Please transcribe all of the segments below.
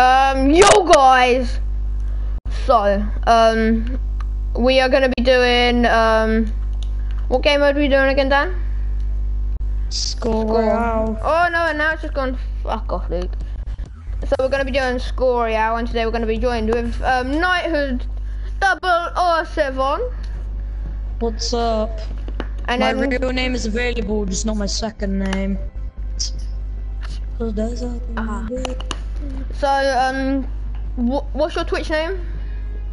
Um, yo guys. So, um, we are gonna be doing um, what game mode are we doing again, Dan? Score Royale. Oh no, now it's just gone. Fuck off, Luke. So we're gonna be doing Score Royale, and today we're gonna be joined with um, Knighthood Double or Seven, What's up? and My then real name is available, just not my second name. Ah. So um, wh- what's your Twitch name,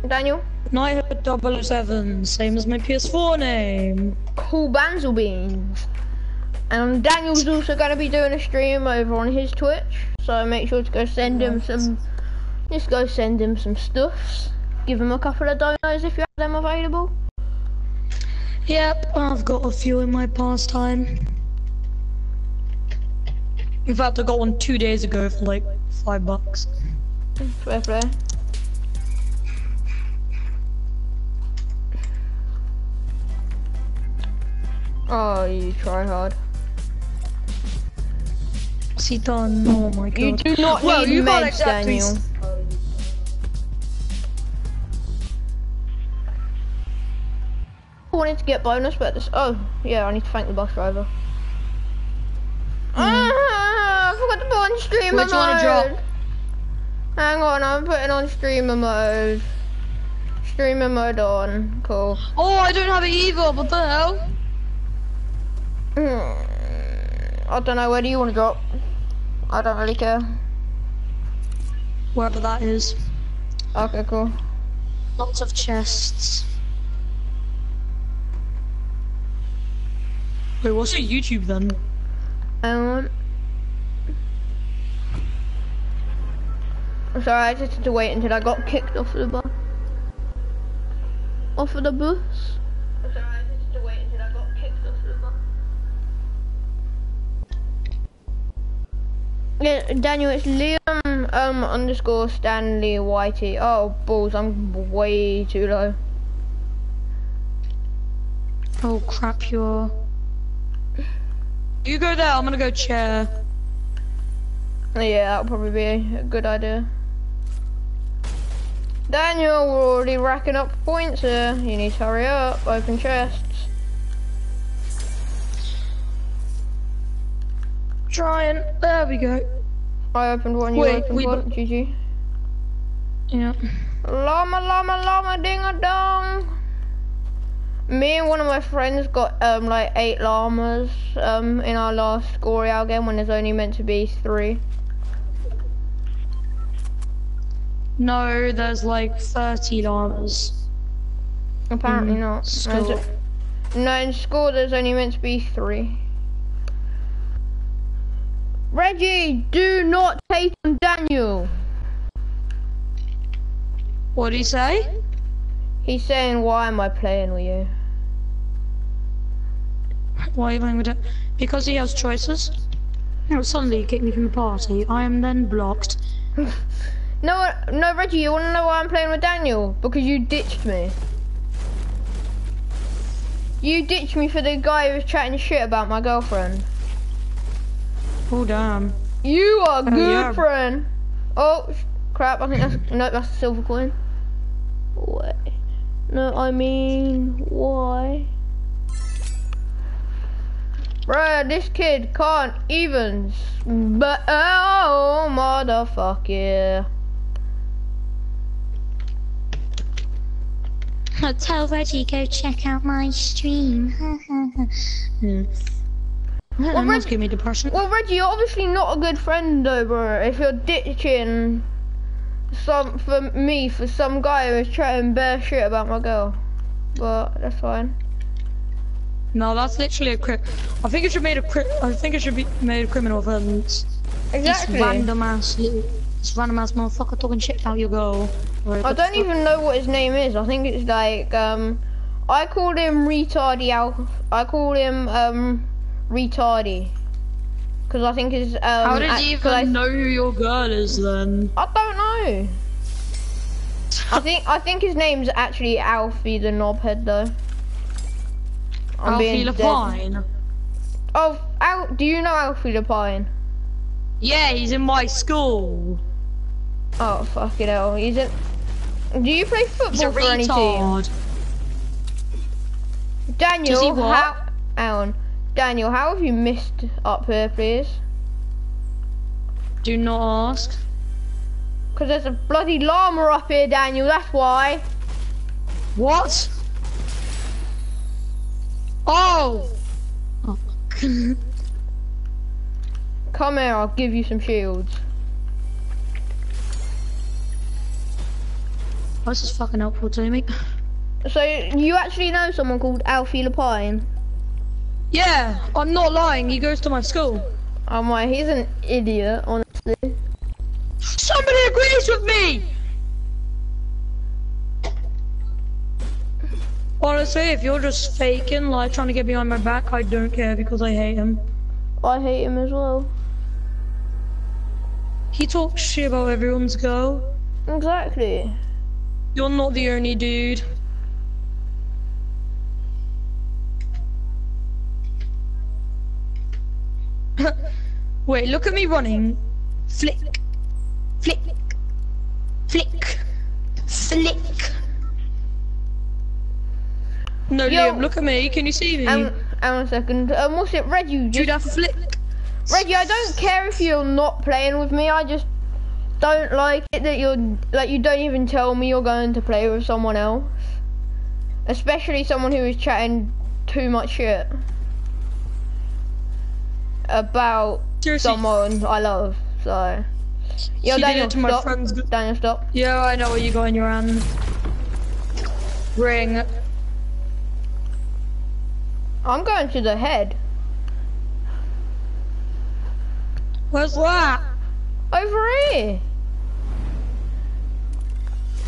Daniel? Knighthood 007, same as my PS4 name. Cool Banzel Beans. And Daniel's also going to be doing a stream over on his Twitch, so make sure to go send him some. Just go send him some stuffs. Give him a couple of donos if you have them available. Yep, I've got a few in my pastime. In fact, I got one two days ago for like five bucks. Fair play. Oh, you try hard. He? Oh my god. You do not well, need you can't exactly Daniel. I wanted to get bonus, but this. Oh, yeah, I need to thank the bus driver. Ah, I forgot to put on streamer Which one to drop? mode. Hang on, I'm putting on streamer mode. Streamer mode on. Cool. Oh, I don't have it either, what the hell? Hmm, I don't know, where do you want to drop? I don't really care. Wherever that is. Okay, cool. Lots of chests. Wait, what's your YouTube then? Um. I'm sorry, I just had to wait until I got kicked off of the bus. Off of the bus. I'm sorry, I just had to wait until I got kicked off of the bus. Yeah, Daniel, it's Liam um underscore Stanley Whitey. Oh balls, I'm way too low. Oh crap, you're. You go there, I'm gonna go chair. Yeah, that'll probably be a good idea. Daniel, we're already racking up points here. You need to hurry up. Open chests. Trying. There we go. I opened one, you Wait, opened one. GG. Yeah. Llama, llama, llama, ding a dong. Me and one of my friends got um like eight llamas um in our last score game when there's only meant to be three. No, there's like 30 llamas. Apparently Mm, not. No, in score there's only meant to be three. Reggie, do not take on Daniel. What did he say? He's saying, why am I playing with you? Why are you playing with it? Because he has choices. No, suddenly you kick me from the party. I am then blocked. No, no, Reggie, you wanna know why I'm playing with Daniel? Because you ditched me. You ditched me for the guy who was chatting shit about my girlfriend. Oh damn. You are oh, good yeah. friend. Oh, crap, I think that's, no, that's a silver coin. What? No, I mean, why? Bruh, this kid can't even. But oh, motherfucker. Tell Reggie go check out my stream. Hmm. Yeah. Well, that Reg- give me depression. Well, Reggie, you're obviously not a good friend, though, bro. If you're ditching some for me for some guy who's chatting bare shit about my girl, but that's fine. No, that's literally a cri- I think it should made a cri- I think it should be made a criminal offense. Exactly. This random ass this random ass motherfucker talking shit about your girl. Right, I don't even know what his name is. I think it's like um, I called him retardy Al. I called him um, retardy. Cause I think his um. How did ac- you 'cause I- even know who your girl is then? I don't know. I think I think his name's actually Alfie the knobhead though. I'm Alfie being dead- Lapine. Oh, Al, do you know Alfie Lapine? Yeah, he's in my school. Oh fucking hell! He's a. Do you play football for any team? Daniel, Does he what? how? Alan, Daniel, how have you missed up here, please? Do not ask. Because there's a bloody llama up here, Daniel. That's why. What? Oh! oh. Come here, I'll give you some shields. This is fucking helpful to me. So you actually know someone called Alfie Lapine? Yeah, I'm not lying. He goes to my school. Oh my, he's an idiot, honestly. Somebody agrees with me! Honestly, if you're just faking, like trying to get behind my back, I don't care because I hate him. I hate him as well. He talks shit about everyone's girl. Exactly. You're not the only dude. Wait, look at me running. Flick. Flick. Flick. Flick. No, Yo. Liam, look at me. Can you see me? Um, hang on a second. Um, what's it, Reggie? Just, that flick. Reggie, I don't care if you're not playing with me. I just don't like it that you're like you don't even tell me you're going to play with someone else, especially someone who is chatting too much shit about Seriously. someone I love. So, yo, She Daniel, to my stop. friends. Daniel, stop. Yeah, I know what you got in your hand. Ring. I'm going to the head. Where's that? Over here.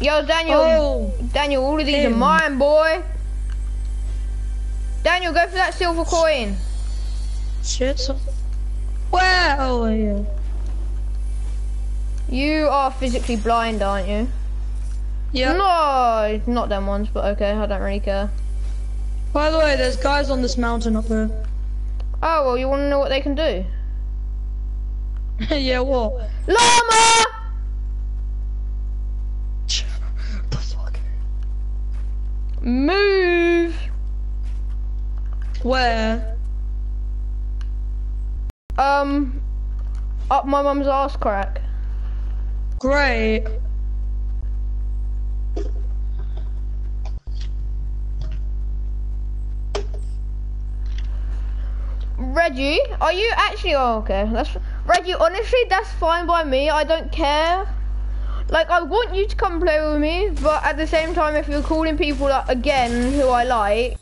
Yo, Daniel. Oh, Daniel, all of these are mine, boy. Daniel, go for that silver coin. shit. Where? Oh, yeah. You are physically blind, aren't you? Yeah. No, not them ones, but okay, I don't really care. By the way, there's guys on this mountain up there. Oh, well, you want to know what they can do? yeah, what? Llama! Move! Where? Um, up my mum's ass crack. Great. Reggie, are you actually? Oh, okay. That's Reggie. Honestly, that's fine by me. I don't care. Like, I want you to come play with me, but at the same time, if you're calling people up again who I like,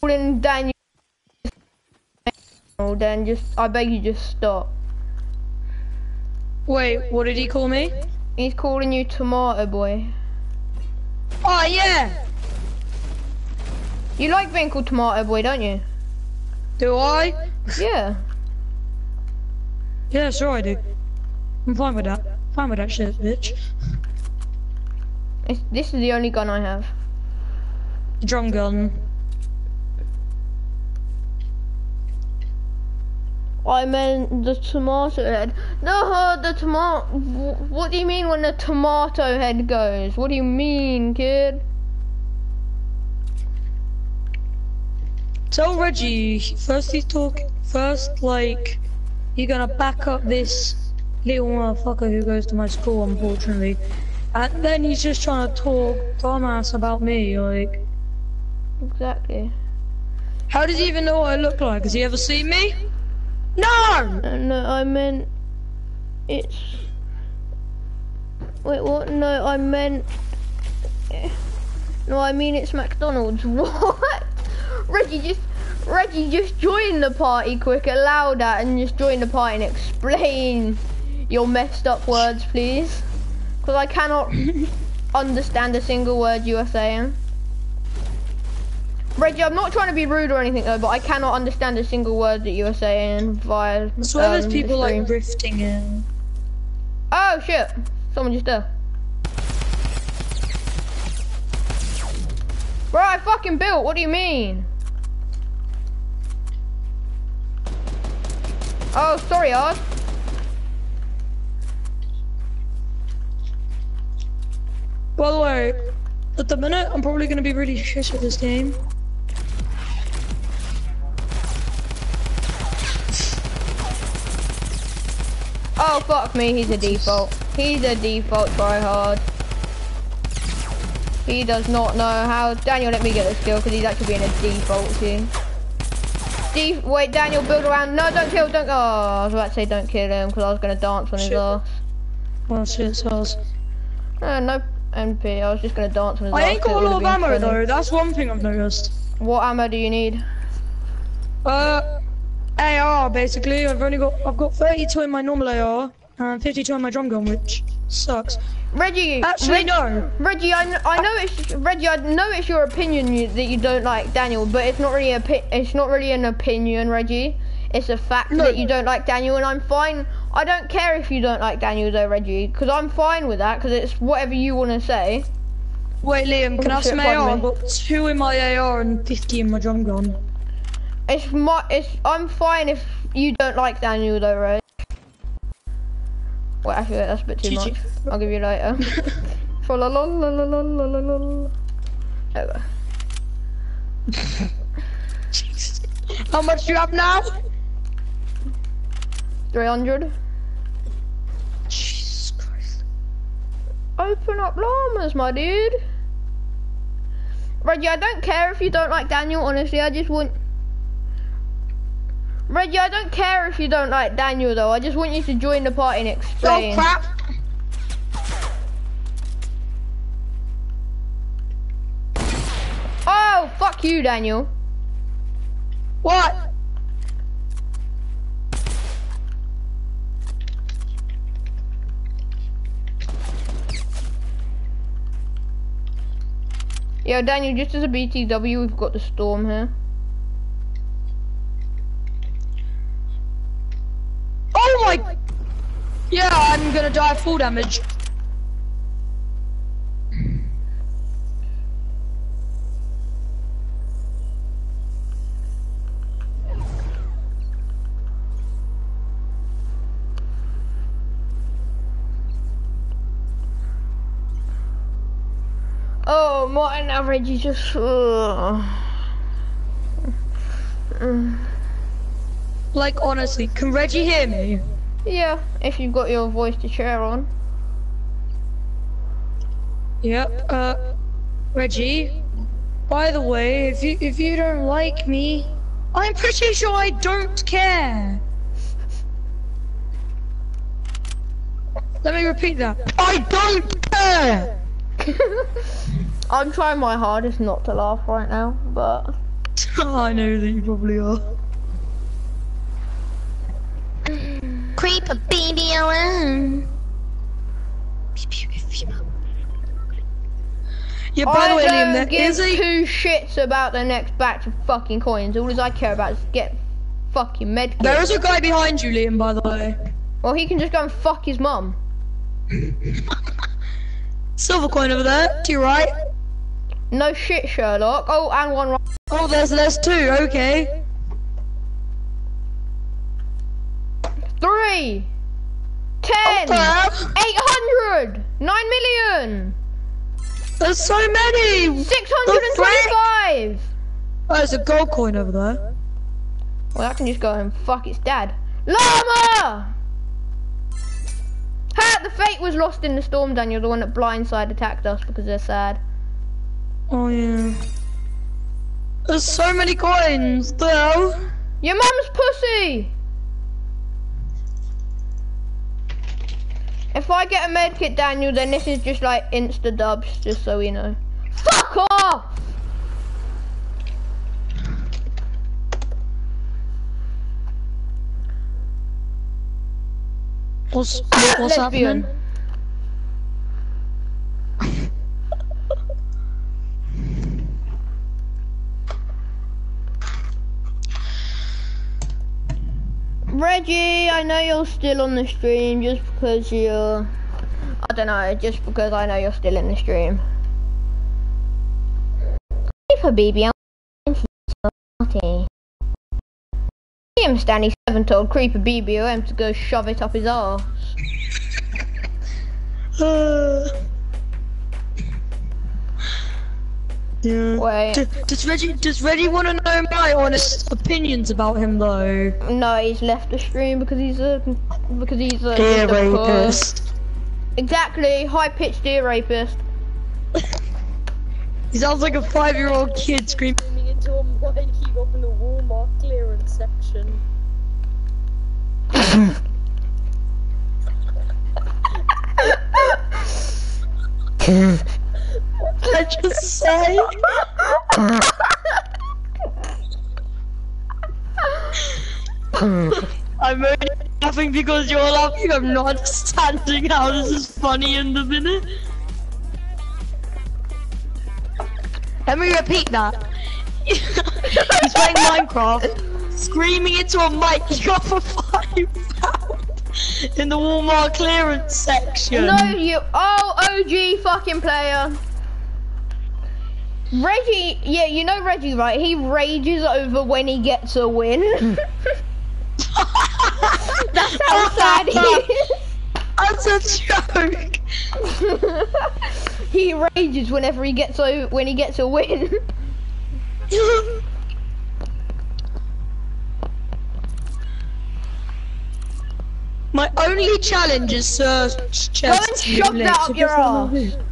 calling Daniel, then just I beg you just stop. Wait, what did he call me? He's calling you Tomato Boy. Oh, yeah. You like being called Tomato Boy, don't you? Do I? Yeah. Yeah, sure I do. I'm fine with that. Fine with that shit, bitch. It's, this is the only gun I have. Drum gun. I meant the tomato head. No, the tomato. What do you mean when the tomato head goes? What do you mean, kid? Tell Reggie, first he's talking, first, like, you're gonna back up this little motherfucker who goes to my school, unfortunately. And then he's just trying to talk dumbass about me, like. Exactly. How does he even know what I look like? Has he ever seen me? No! Uh, no, I meant it's. Wait, what? No, I meant. No, I mean it's McDonald's. What? Reggie just. Reggie, just join the party quick. Allow that and just join the party and explain your messed up words, please. Because I cannot understand a single word you are saying. Reggie, I'm not trying to be rude or anything though, but I cannot understand a single word that you are saying via. I swear there's um, the people stream. like rifting in. Oh shit! Someone just there. Bro, I fucking built. What do you mean? Oh, sorry, Oz. By the way, at the minute, I'm probably gonna be really shit at this game. Oh fuck me, he's a default. He's a default tryhard. He does not know how. Daniel, let me get this kill because he's actually being a default here. Def wait, Daniel, build around. No, don't kill. Don't. Oh, I was about to say don't kill him because I was gonna dance on his ass. Well, shit, was- Uh, no MP. I was just gonna dance on his I ain't got a lot of ammo funny. though. That's one thing I've noticed. What ammo do you need? Uh, AR basically. I've only got I've got 32 in my normal AR and 52 in my drum gun, which sucks. Reggie. Actually, Reg- no. Reggie, I, I know it's Reggie. I know it's your opinion you, that you don't like Daniel, but it's not really a it's not really an opinion, Reggie. It's a fact No. that you don't like Daniel, and I'm fine. I don't care if you don't like Daniel though, Reggie, because I'm fine with that, because it's whatever you want to say. Wait, Liam, can I have some AR? I've got two in my AR and 50 in my drum gun. It's my it's I'm fine if you don't like Daniel though, Reg. Well, actually, that's a bit too GG. much. I'll give you later. For la la la la la la la la. There we go. How much do you have now? 300. Open up llamas, my dude. Reggie, I don't care if you don't like Daniel, honestly, I just want... Reggie, I don't care if you don't like Daniel, though. I just want you to join the party and Oh explain. crap! Oh, fuck you, Daniel. What? Yo, Daniel, just as a BTW, we've got the storm here. Oh my! Yeah, I'm gonna die full damage. Oh, my average is just... Uh, mm. Like honestly, can Reggie hear me? yeah, if you've got your voice to share on. Yep. Uh, Reggie. By the way, if you if you don't like me, I'm pretty sure I don't care. Let me repeat that. I don't care. I'm trying my hardest not to laugh right now, but I know that you probably are. Creep a baby alone. Yeah. By I the way, don't Liam, there give is a two shits about the next batch of fucking coins. All as I care about is get fucking medkit. there is a guy behind you, Liam. By the way, Well, he can just go and fuck his mum. silver coin over there to your right. No shit, Sherlock. Oh, and one right. Oh, there's there's two. Okay. Three. Ten. Oh, wow. Eight hundred. Nine million. There's so many. Six hundred and twenty-five. Oh, there's a gold coin over there. Well, I can just go and fuck its dad. Llama! Ha! The fate was lost in the storm, Daniel, the one that blindside attacked us because they're sad. Oh yeah. There's so many coins, though. Your mum's pussy! If I get a medkit, Daniel, then this is just like insta dubs, just so we know. Fuck off! What's what's happening? I know you're still on the stream just because you're. I don't know, just because I know you're still in the stream. For baby, I'm naughty. Liam Stanley 7 told Creeper BBOM to go shove it up his arse. Uh, Wait. D- does Reggie does Reggie want to know my honest opinions about him though? No, he's left the stream because he's a because he's a, Ear just puss. rapist. Exactly, high pitched ear rapist. He sounds like a five-year-old kid screaming into a mic up in the Walmart clearance section. what did I just say? I'm only laughing because you're laughing. I'm not understanding how this is funny in the minute. Let me repeat that. He's playing Minecraft, screaming into a mic he got for five pounds in the Walmart clearance section. No, you. Oh, OG fucking player. Reggie, yeah, you know Reggie, right? He rages over when he gets a win. That's how sad he is. That's a joke. he rages whenever he gets a when he gets a win. My only challenge is search chest. and shove that up your guess what I'm gonna arse. do?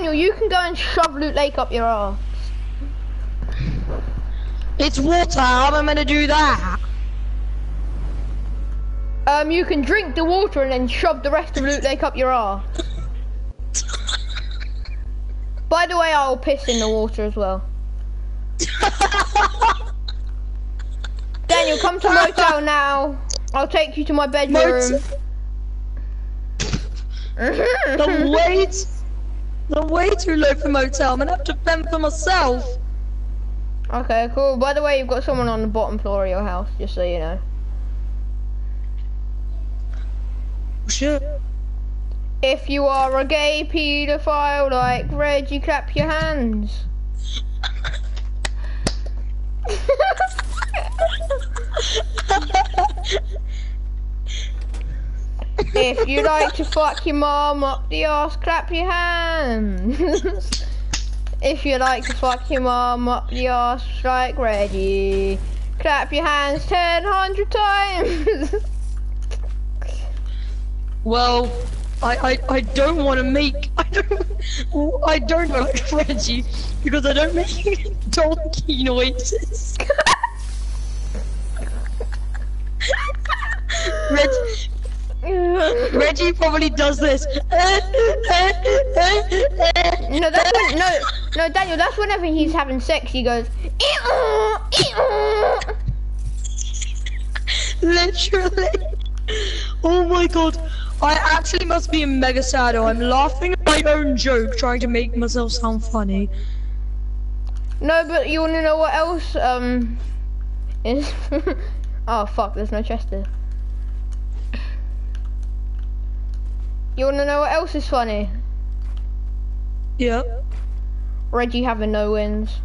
Daniel, you can go and shove Loot Lake up your ass. It's water. How am I gonna do that? Um, you can drink the water and then shove the rest of Loot Lake up your ass. By the way, I'll piss in the water as well. Daniel, come to motel now. I'll take you to my bedroom. The wait. The way too low for motel. I'm gonna have to fend for myself. okay, cool. By the way, you've got someone on the bottom floor of your house, just so you know. Shit. If you are a gay paedophile like Reggie, clap your hands. if you like to fuck your mom up the ass, clap your hands. if you like to fuck your mom up the ass like Reggie, clap your hands 1000 times. Well, I, I, I don't want to make I don't I don't like Reggie because I don't make donkey noises. Reg, Reggie probably does this. No, that's when, no, no, Daniel. That's whenever he's having sex. He goes. Literally. Oh my god. I actually must be a mega sado. I'm laughing at my own joke, trying to make myself sound funny. No, but you wanna know what else? Um, is oh fuck. There's no chest there. You wanna know what else is funny? Yep. Reggie having no wins.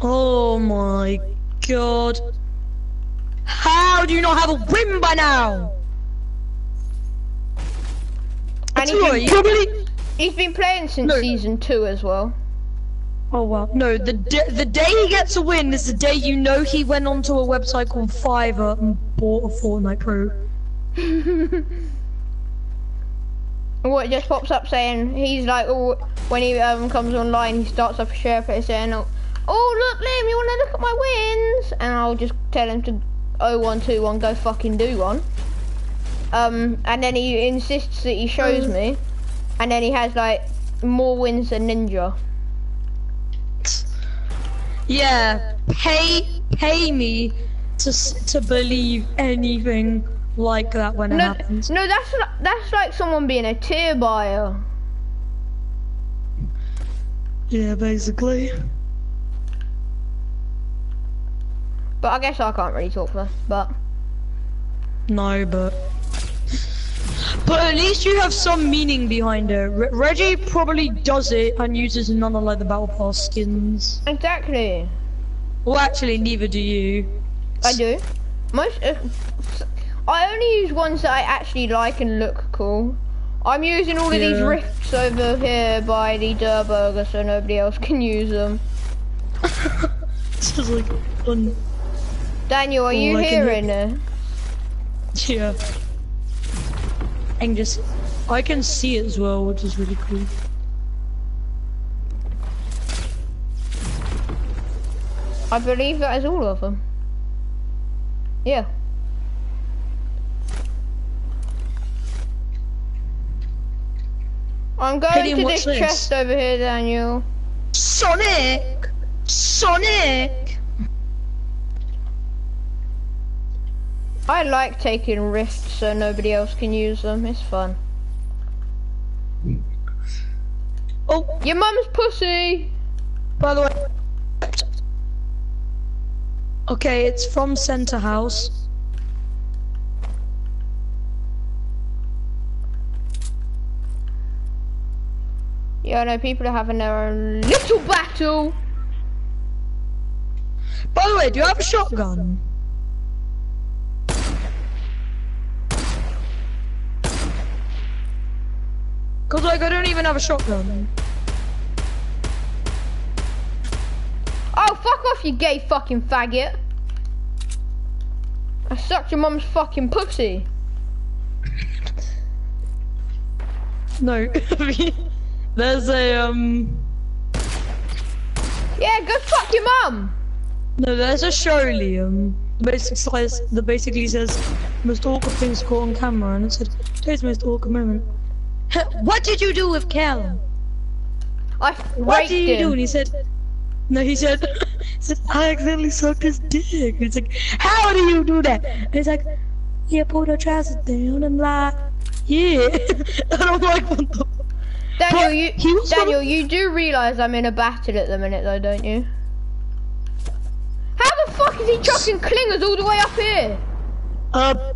Oh my god. How do you not have a win by now? And he's been, probably. he's been playing since No. season two as well. Oh well. No, the d- the day he gets a win is the day you know he went onto a website called Fiverr and bought a Fortnite Pro. What just pops up saying he's like, oh, when he um comes online, he starts up a share saying, oh, oh look, Liam, you want to look at my wins? And I'll just tell him to 0121 go fucking do one. Um, and then he insists that he shows me, and then he has like more wins than Ninja. Yeah, pay pay me to to believe anything like that when it No, happens. no, that's that's like someone being a tier buyer. Yeah, basically. But I guess I can't really talk for. But No, but but at least you have some meaning behind it. Re- Reggie probably does it and uses none of like the battle pass skins. exactly, Well, actually, neither do you. I do. Most, uh, I only use ones that I actually like and look cool. I'm using all of these Yeah. rifts over here by the Durrr Burger so nobody else can use them. This is like fun. Daniel, are you Oh, I can hearing it? Yeah. And just, I can see it as well, which is really cool. I believe that is all of them. Yeah. I'm going Hey, to this this? chest over here, Daniel. Sonic! Sonic! I like taking rifts so nobody else can use them. It's fun. Oh, Your mum's pussy! by the way. Okay, it's from Center House. Yeah, know people are having their own little battle. By the way, do you have a shotgun? Cause like I don't even have a shotgun. Oh, fuck off, you gay fucking faggot. I sucked your mum's fucking pussy. No, there's a um. Yeah, go fuck your mum. No, there's a show, Liam. The basic says that basically says most awkward things caught on camera, and it said today's most awkward moment. what did you do with Callum? I What did you do? And he said, no, he said, he said I accidentally sucked his dick. And it's like, how do you do that? And he's like, yeah, pull the trousers down and like, yeah. and I'm like, what the? Daniel, you he was gonna- Daniel, you do realise I'm in a battle at the minute, though, don't you? How the fuck is he chucking clingers all the way up here? Uh.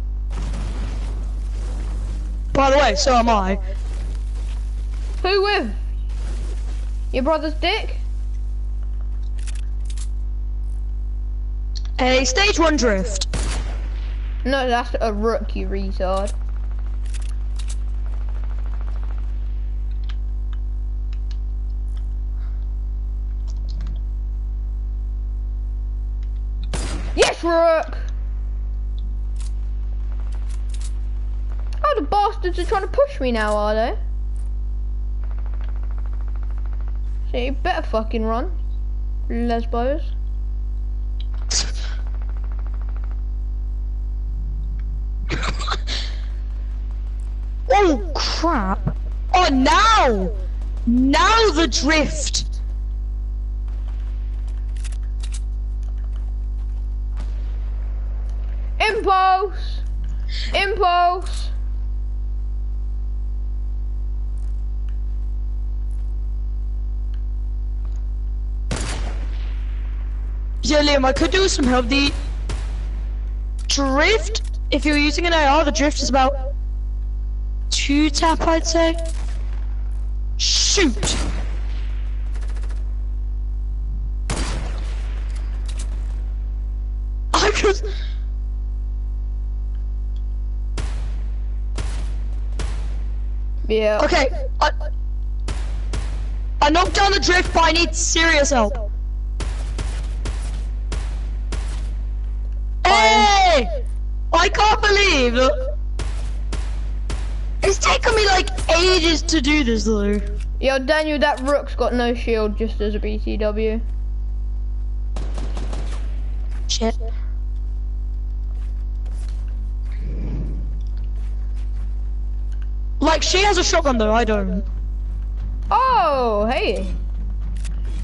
By the way, so am I. Who with? Your brother's dick? A stage one drift. No, that's a rook, you retard. Bastards are trying to push me now, are they? So you better fucking run, lesbos. Oh crap! Oh now! Now the drift! Impulse! Impulse! I could do some help. The drift, if you're using an AR, the drift is about two tap, I'd say. Shoot! I could. Yeah. Okay, I, I knocked down the drift, but I need serious help. I can't believe it's taken me like ages to do this though. Yo, Daniel, that rook's got no shield just as a BTW. Shit. Like she has a shotgun though, I don't. Oh, hey.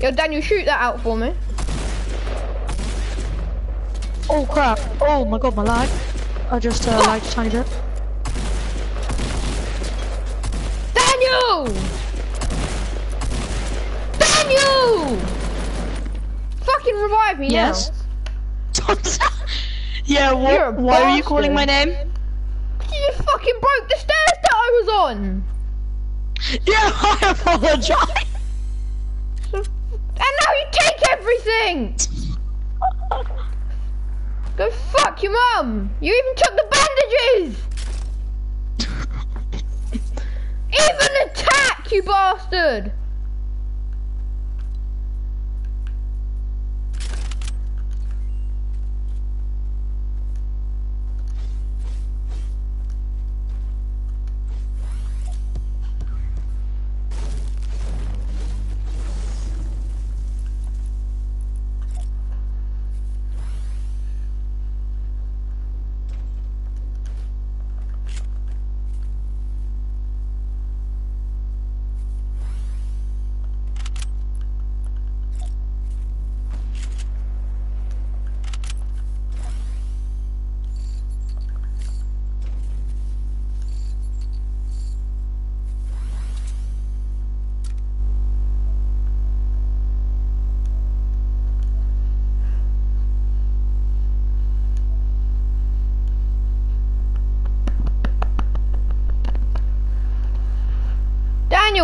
Yo, Daniel, shoot that out for me. Oh crap! Oh my god, my lag. I just uh, lagged a tiny bit. Daniel! Daniel! Fucking revive me Yes. yeah. You're What? Why are you calling my name? You fucking broke the stairs that I was on. Yeah, I apologize. And now you take everything! Go fuck your mum! You even took the bandages! even attack, you bastard!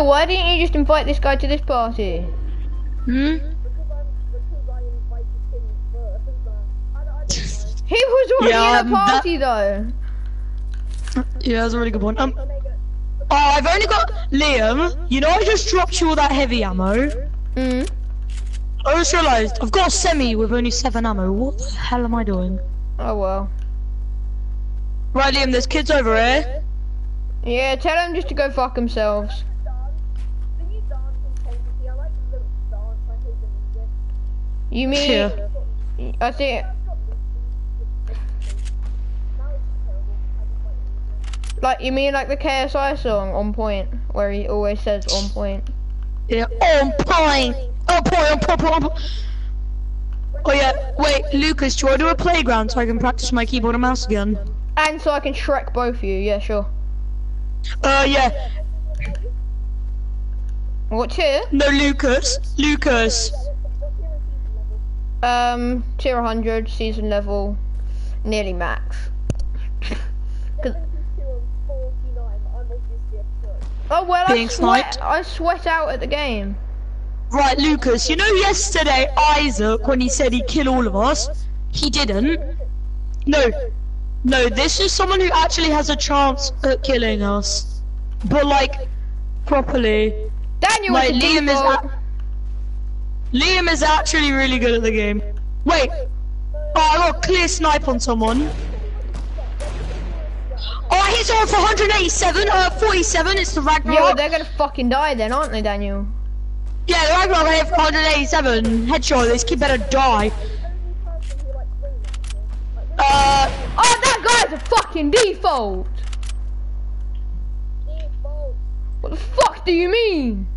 Why didn't you just invite this guy to this party? Hmm? He was already Yeah, in a that- party though. Yeah, that's a really good point. Um, oh, I've only got Liam. You know, I just dropped you all that heavy ammo. Mm. I just realised I've got a semi with only seven ammo. What the hell am I doing? Oh well. Right, Liam, there's kids over here. Yeah, tell them just to go fuck themselves. You mean? Yeah. I think. Like you mean like the KSI song on point, where he always says on point. Yeah, on point. On point, on point, on point. Oh yeah, wait, Lucas, do to do a playground so I can practice my keyboard and mouse again? And so I can Shrek both of you. Yeah, sure. Uh, yeah. What tier? No, Lucas. Lucas. Um, tier 100, season level, nearly max. oh well, I sweat. sniped. I sweat out at the game. Right, Lucas, you know yesterday Isaac, when he said he'd kill all of us, he didn't. No, no, this is someone who actually has a chance at killing us. But like, properly. Daniel Like, was the Liam is, default. a- Liam is actually really good at the game. Wait, oh, I got a clear snipe on someone. Oh, I hit someone for 187, uh, 47, it's the Yeah, well, they're gonna fucking die then, aren't they, Daniel? Yeah, the Ragnarok I hit for 187, headshot, this kid better die. Uh, Oh, that guy's a fucking default. What the fuck do you mean?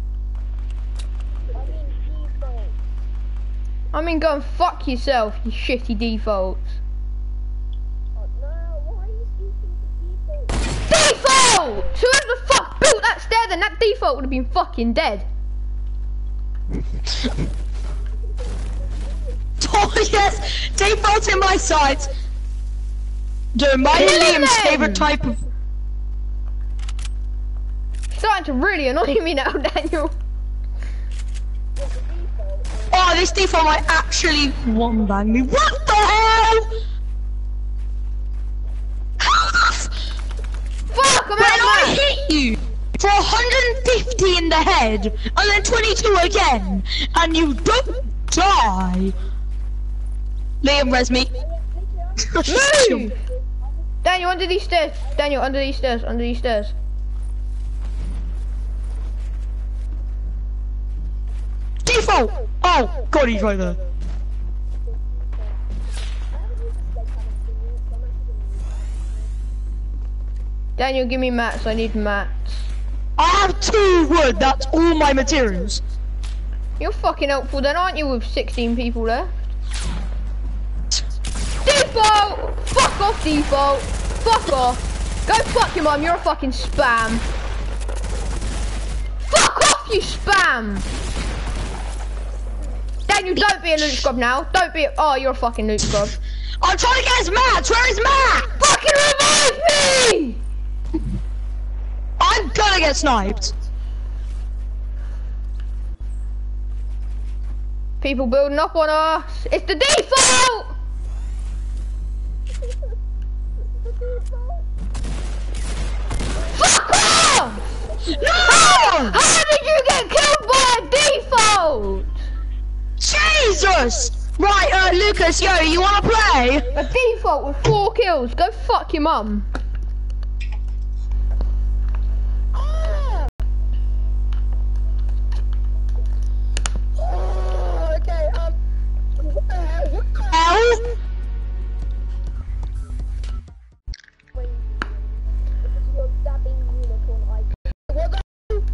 I mean, go and fuck yourself, you shitty default. Default! Whoever the fuck built that stair, then that default would have been fucking dead. oh yes, default in my sights. Dude, my Liam's favorite type of... Starting to really annoy me now, Daniel. Oh, this default might actually one bang me. What the hell? How the f- Fuck, I'm When I hit you for 150 in the head, and then 22 again, and you don't die. Liam, res me. Move! Daniel, under these stairs. Daniel, under these stairs, under these stairs. Default! Oh, God, he's right there. Daniel, give me mats. I need mats. I have two wood, that's all my materials. You're fucking helpful then, aren't you, with 16 people left? Default! Fuck off, default! Fuck off! Go fuck your mum, you're a fucking spam! Fuck off, you spam! Daniel, don't be a loot scrub now. Don't be Oh, you're a fucking loot scrub. I'm trying to get his mats, where is Matt? Fucking revive me! I'm gonna get sniped. People building up on us. It's the default! Fuck off! No! How did you get killed by a default? Jesus! Right, uh, Lucas, yo, you wanna play? A default with four kills. Go fuck your mum. Ah. Ah, okay, um, uh,